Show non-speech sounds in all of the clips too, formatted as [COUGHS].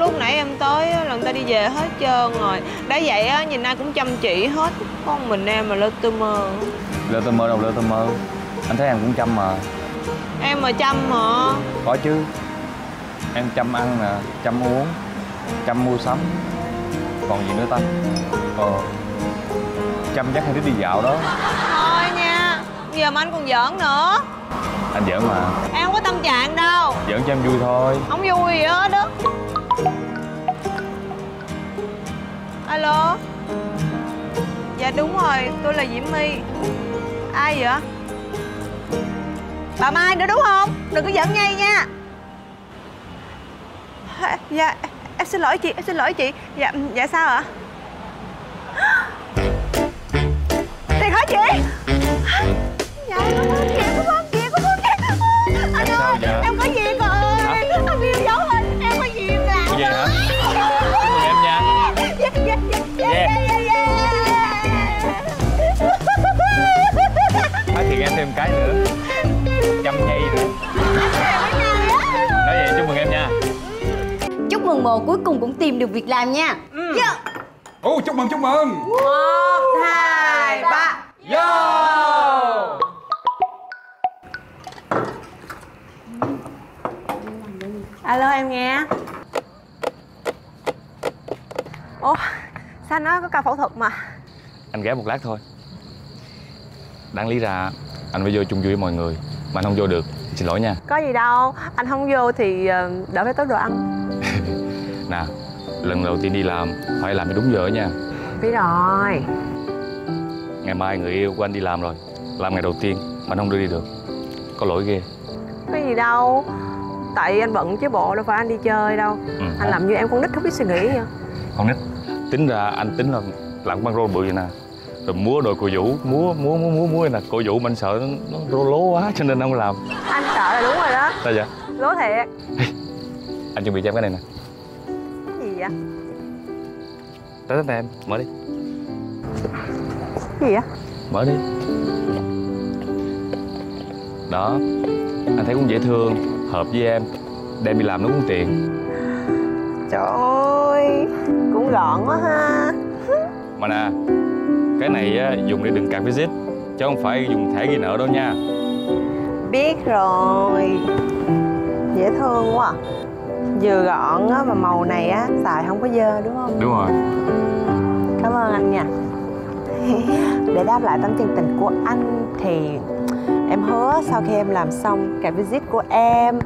lúc nãy em tới là người ta đi về hết trơn rồi. Đã vậy á nhìn ai cũng chăm chỉ hết. Con mình em mà lơ tơ mơ lơ tơ mơ đâu lơ tơ mơ anh thấy em cũng chăm mà. Em mà chăm hả? Có chứ. Em chăm ăn nè chăm uống chăm mua sắm. Còn gì nữa ta? Ờ chăm dắt hay đi dạo đó. Thôi nha giờ mà anh còn giỡn nữa. Anh giỡn mà. Em không có tâm trạng đâu. Giỡn cho em vui thôi. Không vui gì hết đó alo? Dạ đúng rồi, tôi là diễm my. Ai vậy? Bà mai nữa đúng không? Đừng có giận nhây nha. Dạ em xin lỗi chị, em xin lỗi chị. Dạ dạ sao ạ? Thiệt hả chị? Dạ cảm ơn chị cảm ơn thêm cái nữa. Chăm nhây nữa. Nói vậy chúc mừng em nha. Chúc mừng bồ cuối cùng cũng tìm được việc làm nha. Dạ. Ồ chúc mừng chúc mừng. Một hai ba. Yo. Alo em nghe. Ủa sao nói có ca phẫu thuật mà? Anh ghé một lát thôi. Đáng lý ra anh phải vô chung vui với mọi người. Mà anh không vô được Xin lỗi nha. Có gì đâu. Anh không vô thì ờ, đỡ phải tốt đồ ăn. [LAUGHS] Nè Lần đầu tiên đi làm Phải làm cho đúng giờ nha. Biết rồi. Ngày mai người yêu của anh đi làm rồi. Làm ngày đầu tiên Mà anh không đưa đi được. Có lỗi ghê. Có gì đâu. Tại anh bận chứ bộ đâu phải anh đi chơi đâu. Ừ. anh làm như em con nít không biết suy nghĩ vậy. Con nít Tính ra anh tính là làm băng rôn bự vậy nè Rồi múa đội cổ vũ Múa múa múa múa múa nè. Cổ vũ mà anh sợ nó, nó rô lố quá Cho nên không làm. Anh sợ là đúng rồi đó. Sao vậy? Lố thiệt. Anh chuẩn bị cho em cái này nè. Cái gì vậy? Tới tới em Mở đi. Cái gì vậy? Mở đi. Đó Anh thấy cũng dễ thương Hợp với em. Đem đi làm nó cũng tiền trời ơi cũng gọn quá ha. Mà nè Cái này á, dùng để đựng card visit Chứ không phải dùng thẻ ghi nợ đâu nha. Biết rồi. Dễ thương quá à. vừa gọn á mà màu này á xài không có dơ đúng không? Đúng rồi. Cảm ơn anh nha. [LAUGHS] Để đáp lại tấm chân tình của anh thì em hứa sau khi em làm xong cả visit của em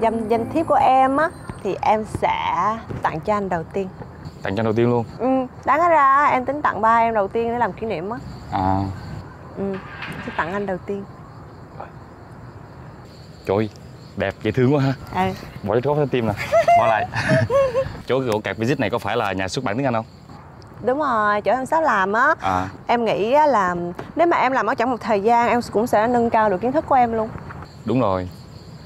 danh danh thiếp của em á thì em sẽ tặng cho anh đầu tiên. Tặng cho đầu tiên luôn? Ừ đáng ra em tính tặng ba em đầu tiên để làm kỷ niệm á. À. Ừ sẽ tặng anh đầu tiên. Trời đẹp dễ thương quá ha. Ừ. Bỏ cho trái tim nè. Bỏ lại. [LAUGHS] Chỗ cái ổ card visit này có phải là nhà xuất bản tiếng Anh không? đúng rồi chỗ em sắp làm á. À. Em nghĩ á là nếu mà em làm ở trong một thời gian em cũng sẽ nâng cao được kiến thức của em luôn. Đúng rồi.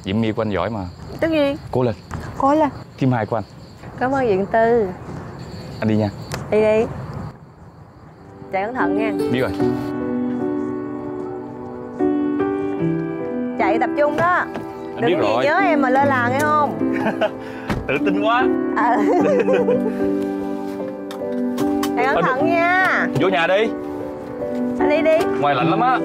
Diễm My của anh giỏi mà. Tất nhiên Cố lên. Cố lên. Team 2 của anh. Cảm ơn diện tư. Anh đi nha đi đi. Chạy cẩn thận nha. Biết rồi. Chạy tập trung đó. Anh đừng biết có gì rồi. nhớ em mà lơ là nghe không? [LAUGHS] Tự tin quá. À. [LAUGHS] chạy cẩn thận nha. Vô nhà đi. Anh đi đi. Ngoài lạnh lắm á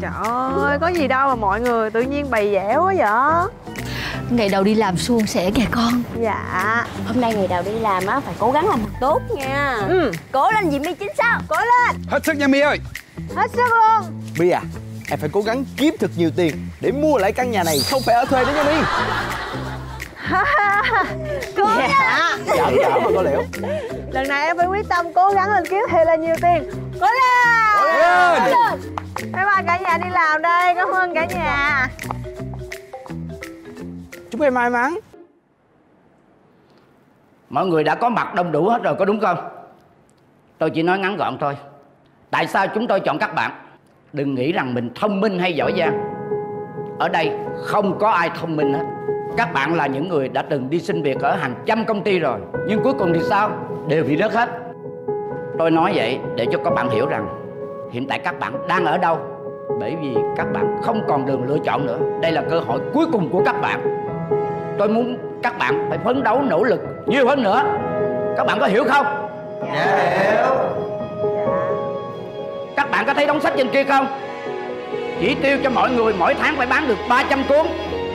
Trời ơi, có gì đâu mà mọi người tự nhiên bày vẽ quá vậy? Ngày đầu đi làm suôn sẻ kìa con. Dạ. Hôm nay ngày đầu đi làm á phải cố gắng làm thật tốt nha. Ừ, Cố lên Diễm My chính xác cố lên, Hết sức nha My ơi. Hết sức luôn. My à, em phải cố gắng kiếm thật nhiều tiền để mua lại căn nhà này không phải ở thuê nữa nha My. Cố dạ. Giỡn giỡn mà có liệu. Lần này em phải quyết tâm cố gắng lên kiếm thêm là nhiều tiền. Cố lên. Lên. Bye bye cả nhà đi làm đây cảm ơn cả nhà. Chúc em may mắn. Mọi người đã có mặt đông đủ hết rồi có đúng không? Tôi chỉ nói ngắn gọn thôi. Tại sao chúng tôi chọn các bạn? Đừng nghĩ rằng mình thông minh hay giỏi giang Ở đây không có ai thông minh hết Các bạn là những người đã từng đi xin việc ở hàng trăm công ty rồi Nhưng cuối cùng thì sao? Đều bị rớt hết Tôi nói vậy để cho các bạn hiểu rằng Hiện tại các bạn đang ở đâu Bởi vì các bạn không còn đường lựa chọn nữa Đây là cơ hội cuối cùng của các bạn Tôi muốn các bạn phải phấn đấu nỗ lực nhiều hơn nữa Các bạn có hiểu không? Các bạn có thấy đống sách trên kia không? Chỉ tiêu cho mọi người mỗi tháng phải bán được 300 cuốn.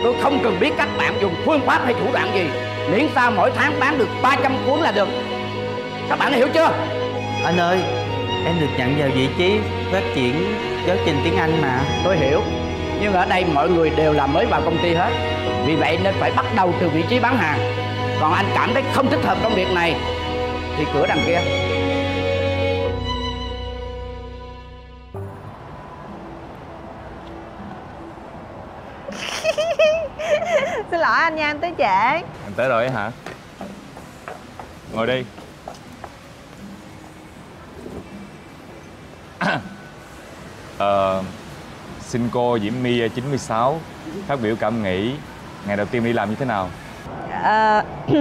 Tôi không cần biết các bạn dùng phương pháp hay thủ đoạn gì. Miễn sao mỗi tháng bán được 300 cuốn là được. Các bạn hiểu chưa? Anh ơi, em được nhận vào vị trí phát triển giáo trình tiếng Anh mà. Tôi hiểu. Nhưng ở đây mọi người đều là mới vào công ty hết. Vì vậy nên phải bắt đầu từ vị trí bán hàng. Còn anh cảm thấy không thích hợp công việc này. Thì cửa đằng kia anh nha anh tới trễ Em tới rồi ấy hả? Ngồi đi [CLEARS THROAT] ờ, Xin cô Diễm My 96 Phát biểu cảm nghĩ Ngày đầu tiên đi làm như thế nào? Ờ, [CLEARS THROAT]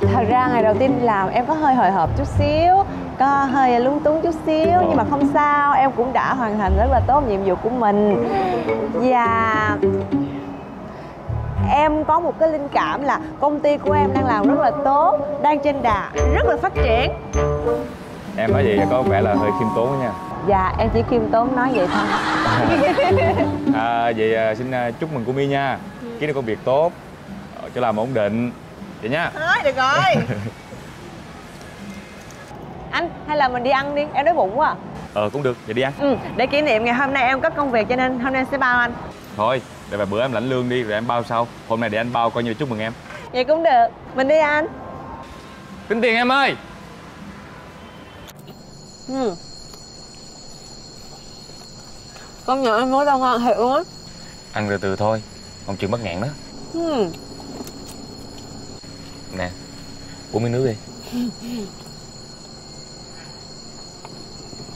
thật ra ngày đầu tiên đi làm em có hơi hồi hộp chút xíu có hơi lúng túng chút xíu nhưng mà không sao em cũng đã hoàn thành rất là tốt nhiệm vụ của mình và em có một cái linh cảm là công ty của em đang làm rất là tốt đang trên đà rất là phát triển. Em nói vậy có vẻ là hơi khiêm tốn nha. Và em chỉ khiêm tốn nói vậy thôi. [LAUGHS] À, Vậy à, xin à, chúc mừng cô My nha. Kiếm được công việc tốt ờ, Cho làm ổn định. Vậy nha. Thôi được rồi. [LAUGHS] Anh hay là mình đi ăn đi em đói bụng quá à. Ờ cũng được, vậy đi ăn. Ừ để kỷ niệm ngày hôm nay em có công việc cho nên hôm nay em sẽ bao anh. Thôi, để vài bữa em lãnh lương đi rồi em bao sau? Hôm nay để anh bao coi như chúc mừng em. Vậy cũng được. Mình đi anh. Tính tiền em ơi. Ừ. Công nhận em mối tao ngon thiệt luôn á. Ăn từ từ thôi Không chừng mất ngạn đó. Ừ. Nè Uống miếng nước đi. [LAUGHS]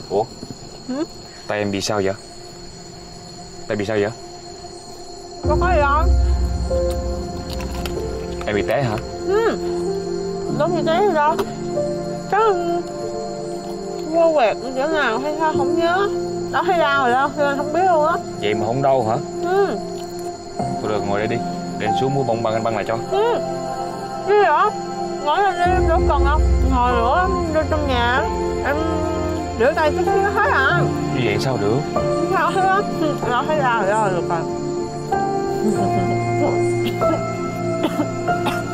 Ủa? Hử? Tay em bị sao vậy? Tay bị sao vậy có có gì không? Em bị té hả? Ừ. Đúng như thế gì đâu. Chắc vô quẹt chỗ nào hay sao không nhớ. Đâu thấy đau rồi đâu nên không biết luôn á. Vậy mà không đau hả? Ừ. Thôi được ngồi đây đi. Để anh xuống mua bông băng anh băng lại cho. Ừ. Gì vậy ngồi lên đi em đâu cần không ngồi nữa em trong nhà. Em rửa tay chút xíu hết à. Như vậy? Sao được? Sao hết á? Đâu thấy đau rồi đâu được rồi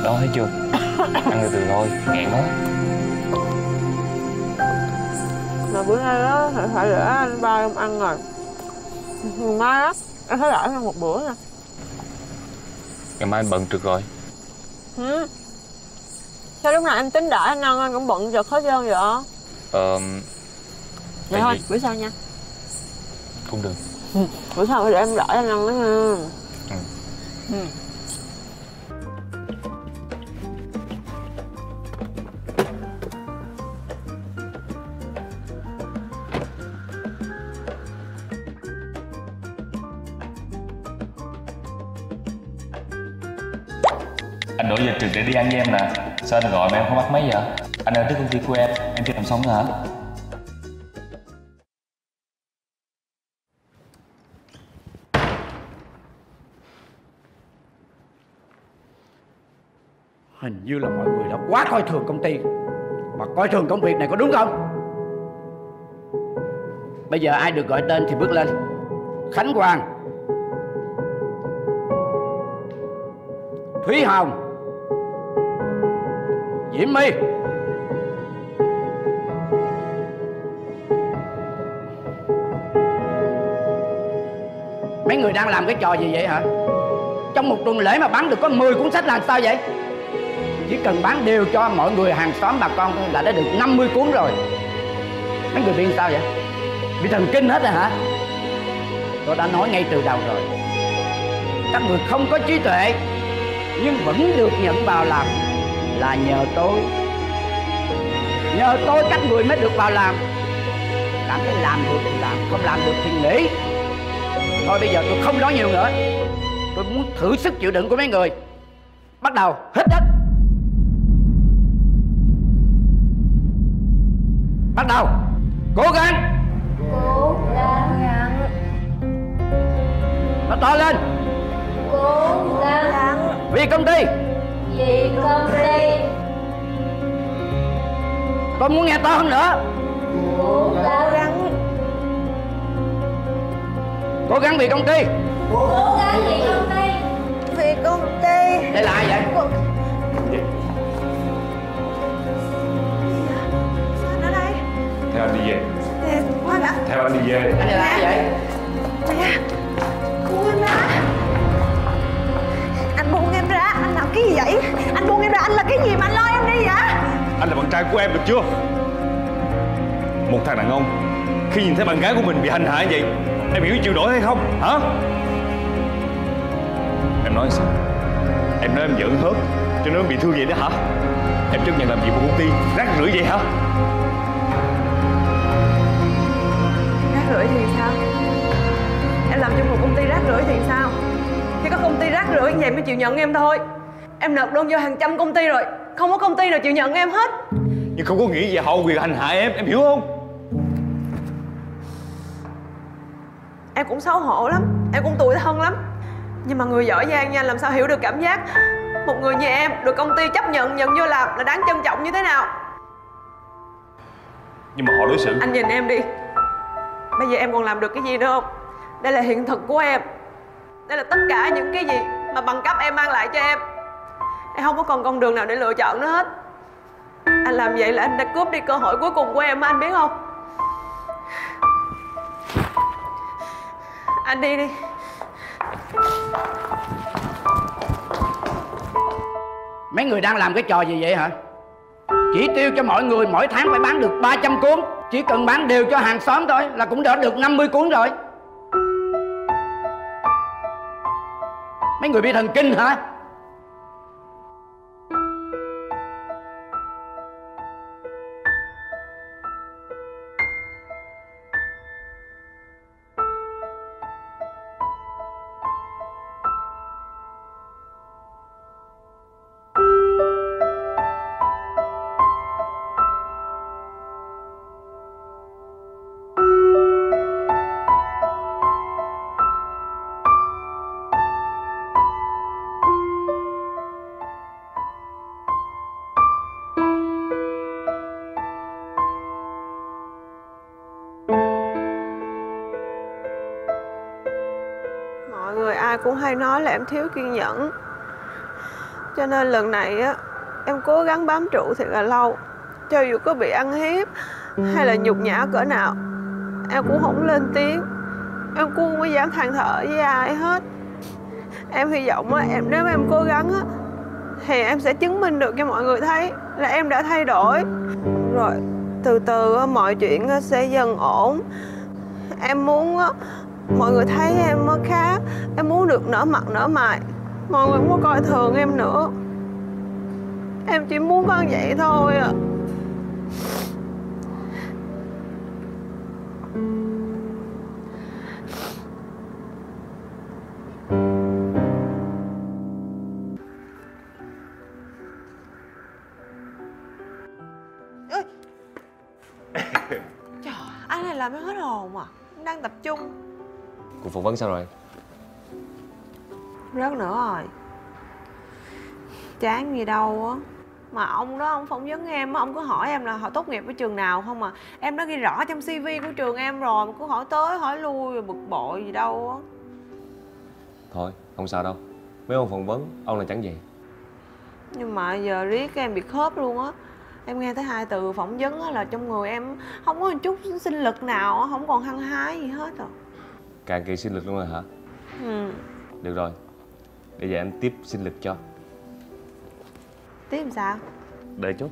Đó thấy chưa? Ăn từ từ thôi Ngạn đó mà bữa nay á phải phải để anh ba em ăn rồi. Ngày mai á em phải đợi thêm một bữa nha. Ngày mai anh bận trực rồi. Ừ. sao lúc nào em tính đợi anh ăn anh cũng bận giật hết trơn vậy? Ờ vậy thôi bữa sau nha. Cũng được. [LAUGHS] Bữa sau để em đợi anh ăn đó nha Ừ. Anh đổi giờ trực để đi ăn với em nè Sao anh gọi mà em không bắt máy vậy Anh ở trước công ty của em Em chưa làm xong hả Hình như là mọi người đã quá coi thường công ty Mà coi thường công việc này có đúng không? Bây giờ ai được gọi tên thì bước lên Khánh Hoàng Thúy Hồng Diễm My Mấy người đang làm cái trò gì vậy hả? Trong một tuần lễ mà bán được có 10 cuốn sách là sao vậy? Chỉ cần bán đều cho mọi người, hàng xóm bà con là đã được 50 cuốn rồi. Mấy người biên sao vậy? bị thần kinh hết rồi hả? Tôi đã nói ngay từ đầu rồi. Các người không có trí tuệ, nhưng vẫn được nhận vào làm là nhờ tôi. Nhờ tôi các người mới được vào làm. Cảm thấy làm được thì làm, không làm được thì nghỉ. Thôi bây giờ tôi không nói nhiều nữa. Tôi muốn thử sức chịu đựng của mấy người. Bắt đầu hít đất. Bắt đầu. Cố gắng. Cố gắng nó to lên. Cố gắng vì công ty. Vì công ty tôi muốn nghe to hơn nữa. Cố gắng cố gắng vì công ty. Cố gắng vì công ty. Vì công ty. Đây là ai vậy Theo anh đi về. Qua đã Theo anh đi về. Anh này là ai vậy? Nè Buông em ra Anh buông em ra Anh làm cái gì vậy? Anh buông em ra Anh là cái gì mà anh lôi em đi vậy? Anh là bạn trai của em được chưa? Một thằng đàn ông Khi nhìn thấy bạn gái của mình bị hành hạ như vậy Em hiểu chịu nổi hay không? Hả? Em nói sao? Em nói em giỡn hớt Cho nên em bị thương vậy đó hả? Em chấp nhận làm việc của công ty Rác rưởi vậy hả làm trong một công ty rác rưởi thì sao? Khi có công ty rác rưởi như vậy mới chịu nhận em thôi. Em nộp đơn vô hàng trăm công ty rồi Không có công ty nào chịu nhận em hết. Nhưng không có nghĩa về họ quyền hành hạ em Em hiểu không? Em cũng xấu hổ lắm Em cũng tủi thân lắm. Nhưng mà người giỏi giang nha làm sao hiểu được cảm giác Một người như em được công ty chấp nhận nhận vô làm là đáng trân trọng như thế nào? Nhưng mà họ đối xử. Anh nhìn em đi. Bây giờ em còn làm được cái gì nữa không đây là hiện thực của em. Đây là tất cả những cái gì Mà bằng cấp em mang lại cho em. Em không có còn con đường nào để lựa chọn nữa hết. Anh làm vậy là anh đã cướp đi cơ hội cuối cùng của em anh biết không? Anh đi đi. Mấy người đang làm cái trò gì vậy hả? Chỉ tiêu cho mọi người mỗi tháng phải bán được 300 cuốn. Chỉ cần bán đều cho hàng xóm thôi là cũng đã được 50 cuốn rồi. Mấy người bị thần kinh hả? Nói là em thiếu kiên nhẫn. Cho nên lần này á, Em cố gắng bám trụ thiệt là lâu. Cho dù có bị ăn hiếp Hay là nhục nhã cỡ nào, Em cũng không lên tiếng. Em cũng không có dám than thở với ai hết. Em hy vọng á, em Nếu em cố gắng á, Thì em sẽ chứng minh được cho mọi người thấy Là em đã thay đổi. Rồi, từ từ mọi chuyện sẽ dần ổn. Em muốn á mọi người thấy em khác em muốn được nở mặt nở mày. Mọi người không có coi thường em nữa. Em chỉ muốn con vậy thôi à. [COUGHS] Trời, anh này làm em hết hồn à. Em đang tập trung Cuộc phỏng vấn sao rồi? Rớt nữa rồi. Chán gì đâu á. Mà ông đó ông phỏng vấn em Ông cứ hỏi em là họ tốt nghiệp ở trường nào không à. Em đã ghi rõ trong CV của trường em rồi Mà cứ hỏi tới hỏi lui rồi bực bội gì đâu á. Thôi không sao đâu. Mấy ông phỏng vấn Ông là chẳng vậy Nhưng mà giờ riết em bị khớp luôn á. Em nghe tới hai từ phỏng vấn á là trong người em Không có một chút sinh lực nào Không còn hăng hái gì hết rồi Càng kỳ sinh lực luôn rồi hả? Ừ. Được rồi. Bây giờ em tiếp sinh lực cho. Tiếp làm sao? Đợi chút.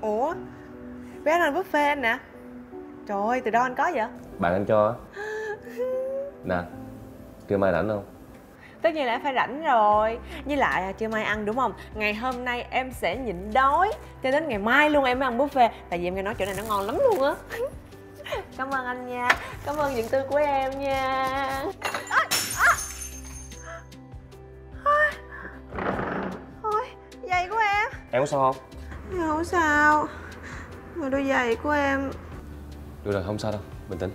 Ủa? Bé anh buffet anh nè. Trời ơi từ đâu anh có vậy? Bạn anh cho á. [GASPS] Nè Trưa mai rảnh không Tất nhiên là em phải rảnh rồi. Với lại à, chưa mai ăn đúng không? Ngày hôm nay em sẽ nhịn đói Cho đến ngày mai luôn em mới ăn buffet. Tại vì em nghe nói chỗ này nó ngon lắm luôn á. [LAUGHS] Cảm ơn anh nha. Cảm ơn những tư của em nha. Thôi giày của em. Em có sao không? Không sao. Mà đôi giày của em. Được rồi không sao đâu. Bình tĩnh.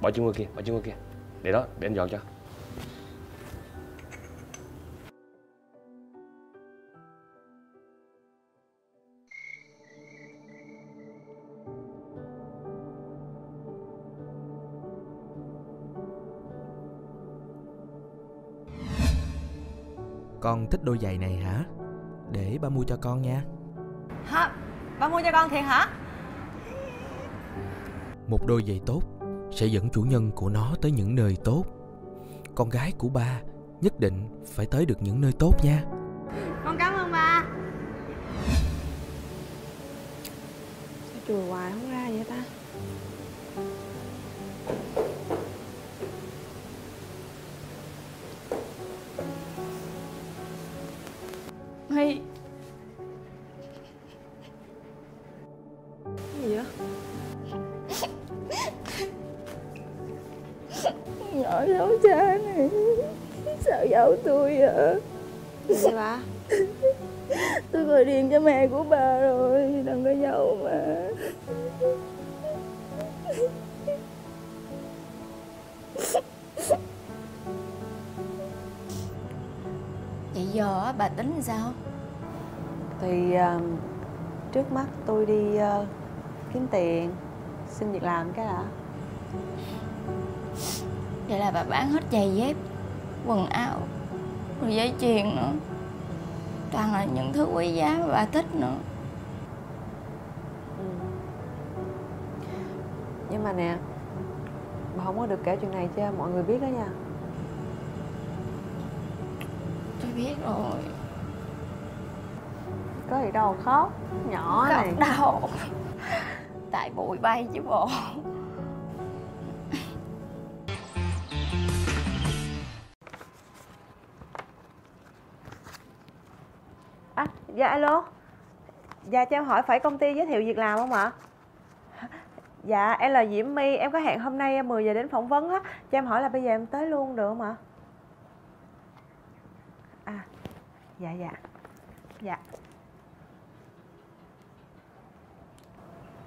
Bỏ chung qua kia Bỏ chung qua kia. Để đó Để anh dọn cho Con thích đôi giày này hả? Để ba mua cho con nha Hả? Ba mua cho con thiệt hả? Một đôi giày tốt sẽ dẫn chủ nhân của nó tới những nơi tốt Con gái của ba nhất định phải tới được những nơi tốt nha Con cảm ơn ba Sao chùi hoài không ra vậy ta My Cái gì vậy? nhỏ xấu xa này sợ dâu tôi à Gì vậy ba? tôi gọi điện cho mẹ của bà rồi đừng có giấu mà Vậy giờ á, bà tính làm sao? Thì ờ, trước mắt tôi đi ờ, kiếm tiền Xin việc làm cái đã. Vậy là bà bán hết giày dép Quần áo Rồi dây chuyền nữa. Toàn là những thứ quý giá mà bà thích nữa. Ừ. Nhưng mà nè Bà không có được kể chuyện này cho mọi người biết đó nha biết rồi. Có gì đâu khóc. Nhỏ này. Không đâu [LAUGHS] Tại bụi bay chứ bộ. À, dạ alo. Dạ cho em hỏi phải công ty giới thiệu việc làm không ạ? Dạ em là Diễm My. Em có hẹn hôm nay 10 giờ đến phỏng vấn á. Cho em hỏi là bây giờ em tới luôn được không ạ? À Dạ dạ. Dạ.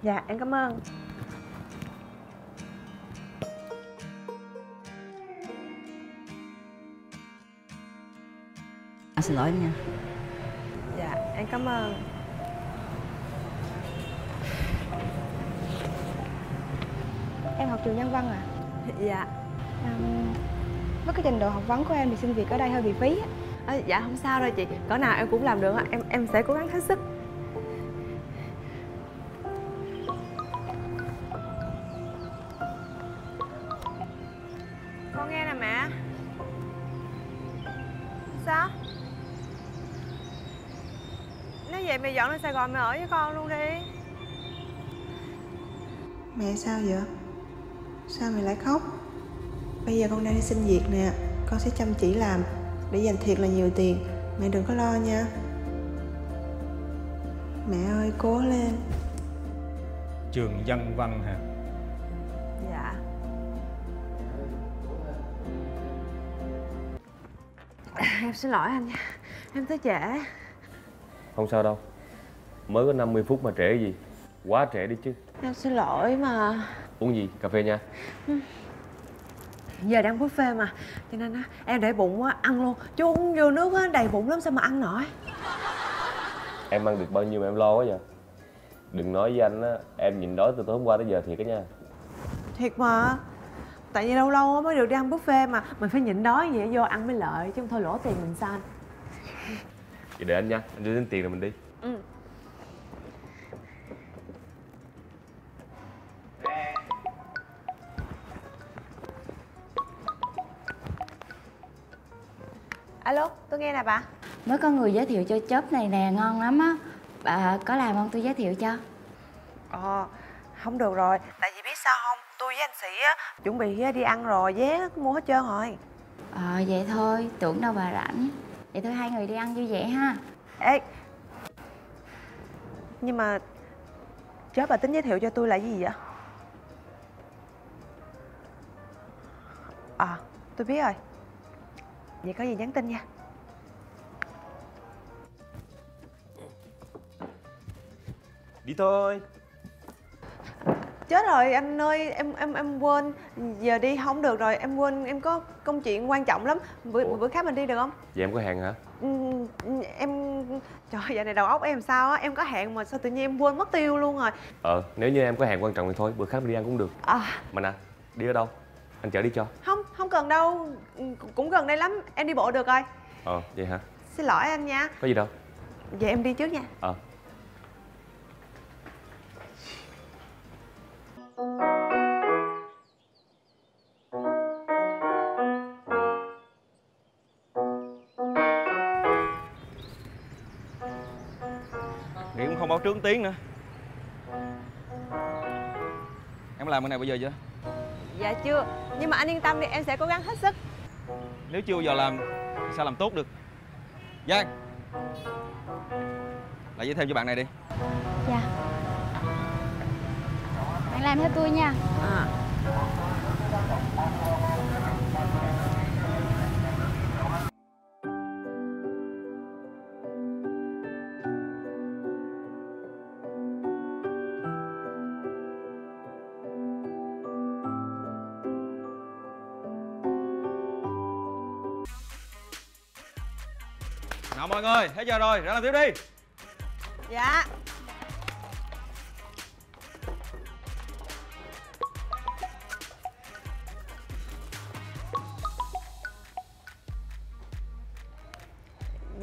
Dạ em cảm ơn. À, xin lỗi em nha. Dạ em cảm ơn. Em học trường nhân văn à? Dạ. Ừm, với cái trình độ học vấn của em thì xin việc ở đây hơi bị phí á à, Dạ không sao đâu chị. Cỡ nào em cũng làm được á. Em em sẽ cố gắng hết sức. Con nghe nè mẹ. Sao? Nếu vậy mẹ dọn lên Sài Gòn mẹ ở với con luôn đi. Mẹ sao vậy? Sao mẹ lại khóc? Bây giờ con đang đi xin việc nè. Con sẽ chăm chỉ làm Để dành thiệt là nhiều tiền. Mẹ đừng có lo nha. Mẹ ơi cố lên. Trường văn văn hả? Dạ. Em xin lỗi anh nha. Em tới trễ. Không sao đâu. Mới có 50 phút mà trễ gì. Quá trễ đi chứ. Em xin lỗi mà. Uống gì? Cà phê nha Giờ đang buffet mà. Cho nên á em để bụng á ăn luôn. Chứ uống vô nước á đầy bụng lắm sao mà ăn nổi? Em ăn được bao nhiêu mà em lo quá vậy? Đừng nói với anh á Em nhịn đói từ tối hôm qua tới giờ thiệt đó nha. Thiệt mà. Tại vì lâu lâu á mới được đi ăn buffet mà. Mình phải nhịn đói vậy vô ăn mới lợi Chứ không thôi lỗ tiền mình sao Vậy để anh nha Anh đưa đến tiền rồi mình đi. Ừ nghe nè bà. Mới có người giới thiệu cho chớp này nè ngon lắm á. Bà có làm không? Tôi giới thiệu cho. Ờ, không được rồi. Tại vì biết sao không? Tôi với anh Sĩ á Chuẩn bị đi ăn rồi vé mua hết trơn rồi. Ờ vậy thôi. Tưởng đâu bà rảnh. Vậy thôi hai người đi ăn vui vẻ ha. Ê Nhưng mà Chớ bà tính giới thiệu cho tôi là gì vậy? À tôi biết rồi. Vậy có gì nhắn tin nha Đi thôi. Chết rồi anh ơi em em em quên. Giờ đi không được rồi em quên em có công chuyện quan trọng lắm. Bữa, bữa khác mình đi được không? Vậy em có hẹn hả? Ừ, em trời giờ này đầu óc em sao á? Em có hẹn mà sao tự nhiên em quên mất tiêu luôn rồi. Ờ, nếu như em có hẹn quan trọng thì thôi, bữa khác mình đi ăn cũng được. À. Mà nè, đi ở đâu? Anh chở đi cho. Không không cần đâu Ừ, cũng gần đây lắm em đi bộ được rồi. Ờ, vậy hả? xin lỗi anh nha. Có gì đâu. Vậy em đi trước nha. Ờ Nghĩ cũng không báo trước tiếng nữa. Em làm cái này bây giờ chưa? dạ chưa nhưng mà anh yên tâm đi em sẽ cố gắng hết sức. Nếu chưa bao giờ làm thì sao làm tốt được? Giang Lại giới thiệu cho bạn này đi. Dạ Bạn làm theo tôi nha. À. Nào mọi người, hết giờ rồi, ra làm tiếp đi. Dạ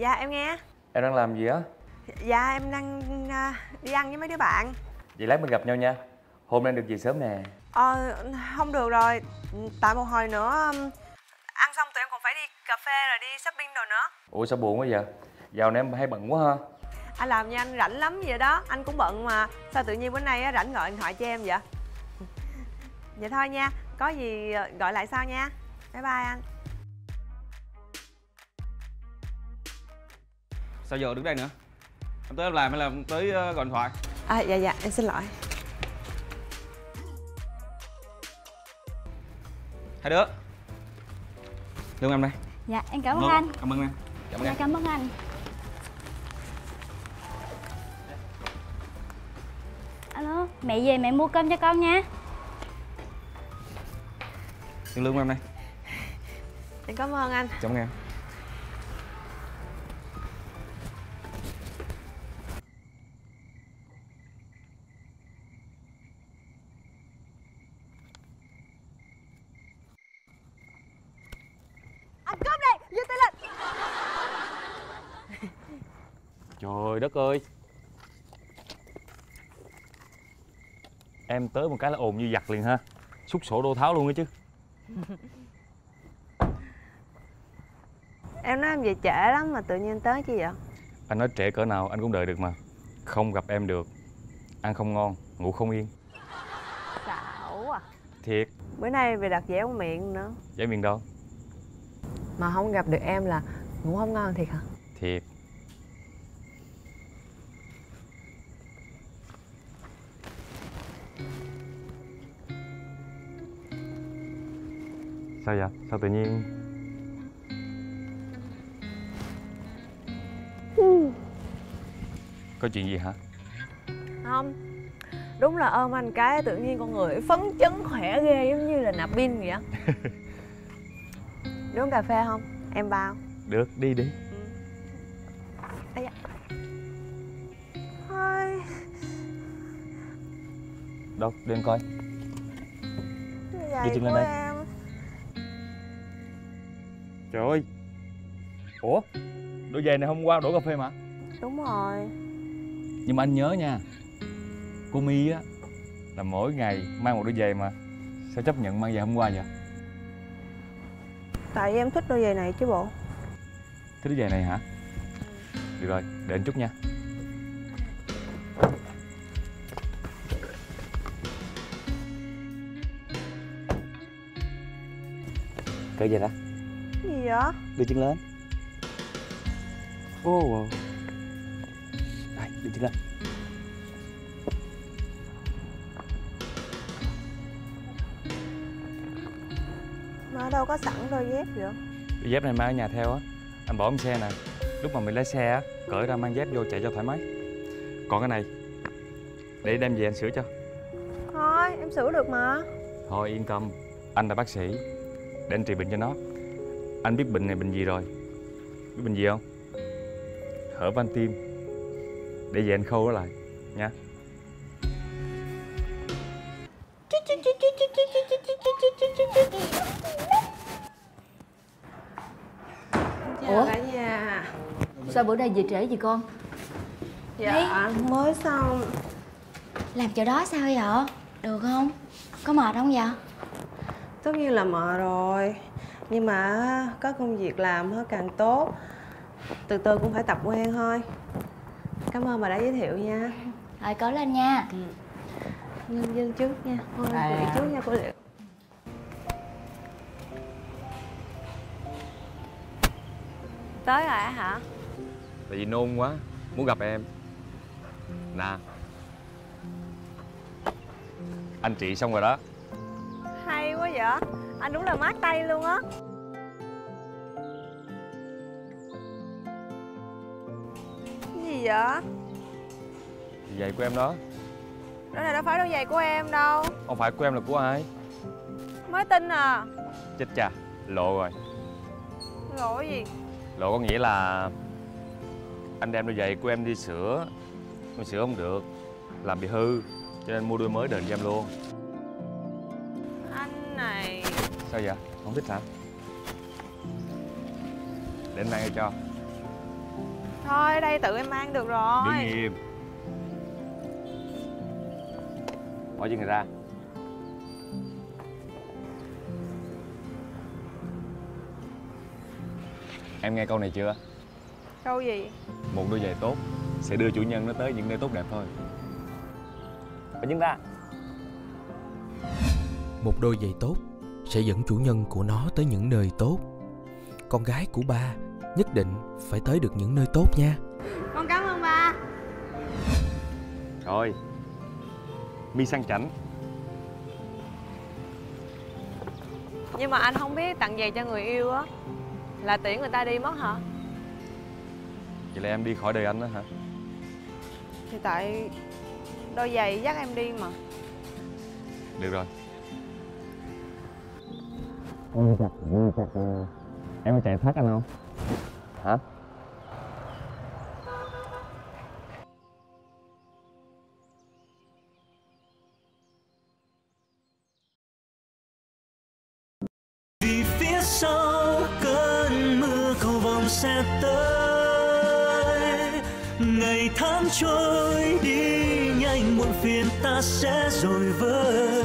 dạ em nghe. Em đang làm gì á? dạ em đang à, đi ăn với mấy đứa bạn. Vậy lát mình gặp nhau nha. Hôm nay được về sớm nè. Ờ không được rồi. Tại một hồi nữa um, ăn xong tụi em còn phải đi cà phê rồi đi shopping rồi nữa. Ủa sao buồn quá vậy? Dạo này em hay bận quá ha. Anh làm như anh rảnh lắm vậy đó. Anh cũng bận mà. Sao tự nhiên bữa nay á, rảnh gọi điện thoại cho em vậy? [LAUGHS] Vậy thôi nha. Có gì ờ, gọi lại sau nha. Bye bye anh Sao giờ đứng đây nữa? Em tới em làm hay là em tới ờ, gọi điện thoại? À dạ dạ em xin lỗi. Hai đứa. Lương em đây. Dạ em cảm ơn Vâng, anh. Cảm ơn em. Cảm ơn Dạ em. cảm ơn anh. Alo mẹ về mẹ mua cơm cho con nha. Tiền lương của em đây. Em cảm ơn anh. Cảm ơn em anh cướp đi giơ tay lên Trời đất ơi. Em tới một cái là ồn như giặt liền ha. Xúc sổ đô tháo luôn á chứ. [LAUGHS] Em nói em về trễ lắm mà tự nhiên tới chi vậy? Anh nói trễ cỡ nào anh cũng đợi được mà. Không gặp em được. Ăn không ngon, ngủ không yên. Xạo à. Thiệt, bữa nay về đặt dẻo miệng nữa. Giải miền đâu? Mà không gặp được em là ngủ không ngon thiệt hả Sao vậy? Sao tự nhiên? Có chuyện gì hả? không. Đúng là ôm anh cái tự nhiên con người phấn chấn khỏe ghê giống như là nạp pin vậy á. [LAUGHS] Đi uống cà phê không? Em bao Được, đi đi. Thôi. Đâu, đi em coi. Giày chân lên đây. em Trời ơi. Ủa Đôi giày này hôm qua đổ cà phê mà. Đúng rồi. Nhưng mà anh nhớ nha Cô My á Là mỗi ngày mang một đôi giày mà Sao chấp nhận mang giày hôm qua vậy? Tại em thích đôi giày này chứ bộ. Thích đôi giày này hả? Ừ. Được rồi để anh chút nha. Cái gì đó gì vậy? Đưa chân lên. Ô Đây, đưa chân lên. Mà ở đâu có sẵn đôi dép vậy? Đôi dép này mang ở nhà theo á. Anh bỏ trong xe nè. Lúc mà mình lái xe á Cởi ra mang dép vô chạy cho thoải mái. Còn cái này Để đem về anh sửa cho. Thôi, em sửa được mà. Thôi yên tâm. Anh là bác sĩ. Để anh trị bệnh cho nó Anh biết bệnh này bệnh gì rồi Biết bệnh gì không Hở van tim Để về anh khâu nó lại Nha Ủa? cả nhà Sao bữa nay về trễ vậy con? Dạ, mới xong Làm chỗ đó sao vậy? Được không? Có mệt không vậy? Tất nhiên là mệt rồi Nhưng mà có công việc làm hết càng tốt. Từ từ cũng phải tập quen thôi. Cảm ơn bà đã giới thiệu nha. Rồi cố lên nha. Nhân dân trước nha. Thôi, À. à. trước nha cô Liệu. Tới rồi á hả? Tại vì nôn quá Muốn gặp em. Nè Anh trị xong rồi đó. Hay quá vậy. Anh đúng là mát tay luôn á vậy? Giày của em đó. Đó này đâu phải đôi giày của em đâu. Không phải của em là của ai? Mới tin à? Chết chà Lộ rồi. Lỗi gì? Lộ có nghĩa là Anh đem đôi giày của em đi sửa. Mà sửa không được Làm bị hư Cho nên mua đôi mới đền cho em luôn. Anh này. Sao vậy? Không thích hả? Để anh mang cho Thôi đây tự em mang được rồi Đứng im Bỏ chân này ra Em nghe câu này chưa? Câu gì? Một đôi giày tốt sẽ đưa chủ nhân nó tới những nơi tốt đẹp thôi Bỏ chân ra Một đôi giày tốt sẽ dẫn chủ nhân của nó tới những nơi tốt. Con gái của ba nhất định phải tới được những nơi tốt nha. Con cảm ơn ba Rồi Mi sang chảnh Nhưng mà anh không biết tặng giày cho người yêu á Là tiễn người ta đi mất hả? Vậy là em đi khỏi đời anh đó hả? Thì tại đôi giày dắt em đi mà Được rồi em chặt Em có chạy thoát anh không? Hả? vì phía sau cơn mưa cầu vồng sẽ tới ngày tháng trôi đi nhanh, muộn phiền ta sẽ rồi vơi